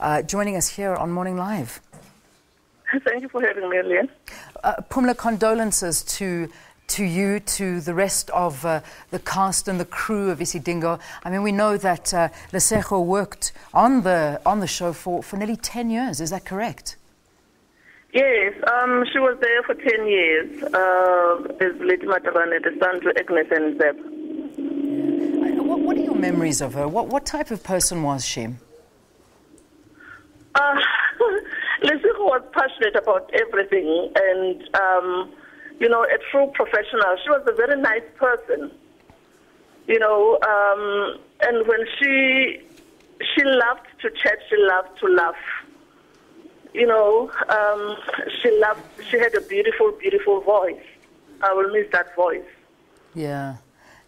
uh, joining us here on Morning Live. Thank you for having me, Leanne. Uh, Pumla, condolences to to you, to the rest of uh, the cast and the crew of Isidingo. I mean, we know that uh, Lesego worked on the on the show for, for nearly ten years. Is that correct? Yes, um, she was there for 10 years uh, as Letti Matabane, the son to Agnes and Zeb. Uh, What, what are your memories of her? What, what type of person was she? Uh, was passionate about everything and, um, you know, a true professional. She was a very nice person, you know, um, and when she, she loved to chat, she loved to laugh. You know, um, she loved, she had a beautiful, beautiful voice. I will miss that voice. Yeah,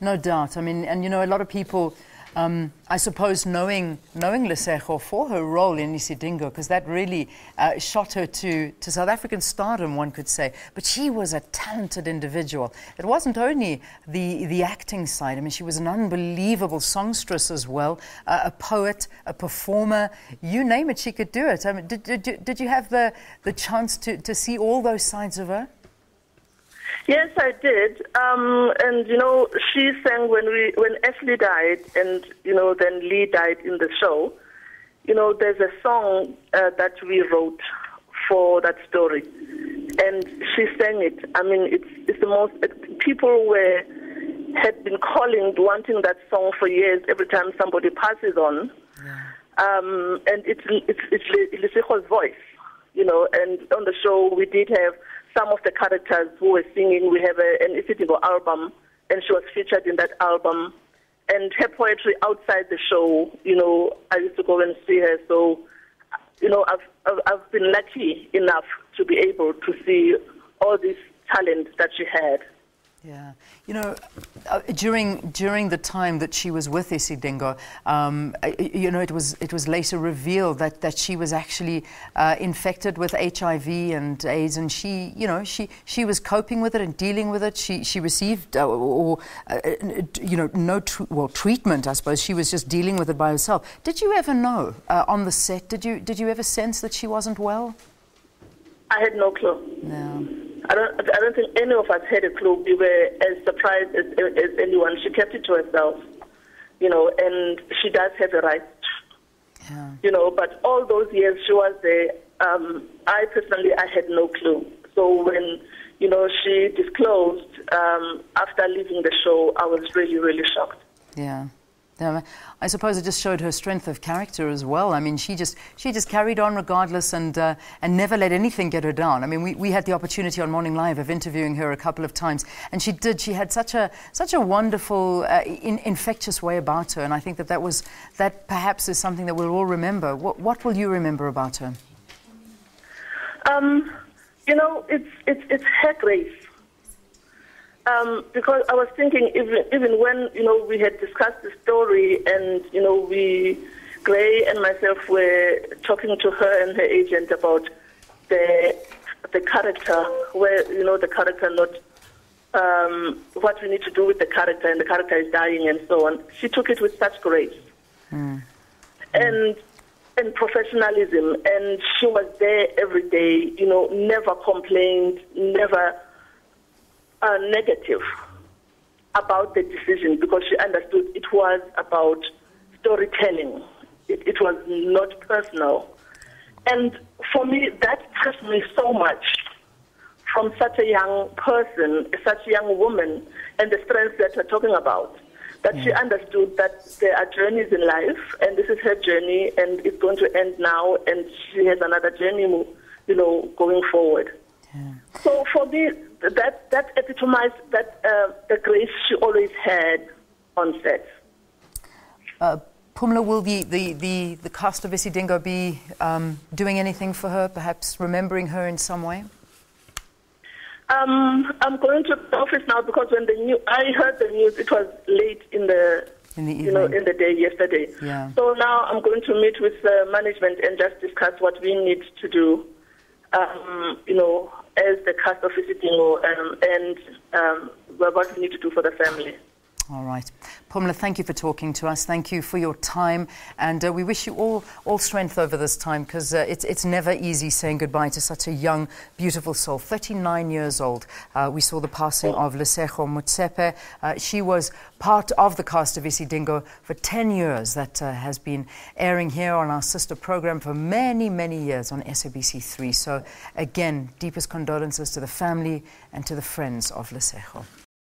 no doubt. I mean, and you know, a lot of people, um, I suppose, knowing knowing Lesego for her role in Isidingo, because that really uh, shot her to, to South African stardom, one could say. But she was a talented individual. It wasn't only the the acting side. I mean, she was an unbelievable songstress as well, uh, a poet, a performer. You name it, she could do it. I mean, did, did, you- did you have the, the chance to, to see all those sides of her? Yes, I did. Um, and you know, she sang when we when Ashley died, and you know, then Lee died in the show. You know, there's a song uh, that we wrote for that story, and she sang it. I mean, it's it's the most. It, people were had been calling, wanting that song for years. Every time somebody passes on, um, and it's it's it's Lesego's voice, you know. And on the show, we did have some of the characters who were singing. We have a, an Isidingo album, and she was featured in that album. And her poetry outside the show, you know, I used to go and see her. So, you know, I've I've, I've been lucky enough to be able to see all this talent that she had. Yeah, you know, uh, during during the time that she was with Isidingo, um, uh, you know, it was it was later revealed that, that she was actually uh, infected with HIV and AIDS, and she, you know, she she was coping with it and dealing with it. She she received uh, or uh, you know no tr- well treatment, I suppose. She was just dealing with it by herself. Did you ever know uh, on the set? Did you did you ever sense that she wasn't well? I had no clue. No. I don't, I don't think any of us had a clue. We were as surprised as, as anyone. She kept it to herself, you know, and she does have a right, Yeah. you know. But all those years she was there, um, I personally I had no clue. So when you know she disclosed um, after leaving the show, I was really really shocked. Yeah. Yeah, I suppose it just showed her strength of character as well. I mean, she just she just carried on regardless and uh, and never let anything get her down. I mean, we, we had the opportunity on Morning Live of interviewing her a couple of times, and she did. She had such a such a wonderful, uh, in, infectious way about her, and I think that that was that perhaps is something that we'll all remember. What what will you remember about her? Um, you know, it's it's it's her grace. Um, because I was thinking, even even when you know we had discussed the story, and you know we, Gray and myself were talking to her and her agent about the the character, where you know the character not um, what we need to do with the character, and the character is dying, and so on. She took it with such grace and and professionalism, and she was there every day. You know, never complained, never uh, negative about the decision because she understood it was about storytelling. It, it was not personal, and for me, that touched me so much from such a young person, such a young woman, and the strength that we're talking about. That she understood that there are journeys in life, and this is her journey, and it's going to end now, and she has another journey, you know, going forward. So for me, that that epitomized that uh, the grace she always had on set. Uh, Pumla, will the, the, the, the cast of Isidingo be um, doing anything for her, perhaps remembering her in some way? Um, I'm going to the office now because when the new I heard the news, it was late in the In the you know in the day yesterday. Yeah. So now I'm going to meet with uh, management and just discuss what we need to do. Um, you know, as the cast of Isidingo um, and um, what we need to do for the family. All right. Pumla, thank you for talking to us. Thank you for your time. And uh, we wish you all, all strength over this time because uh, it's, it's never easy saying goodbye to such a young, beautiful soul. 39 years old. Uh, we saw the passing of Lesego Motsepe. Uh, she was part of the cast of Isidingo for 10 years. That uh, has been airing here on our sister program for many, many years on SABC3. So, again, deepest condolences to the family and to the friends of Lesego.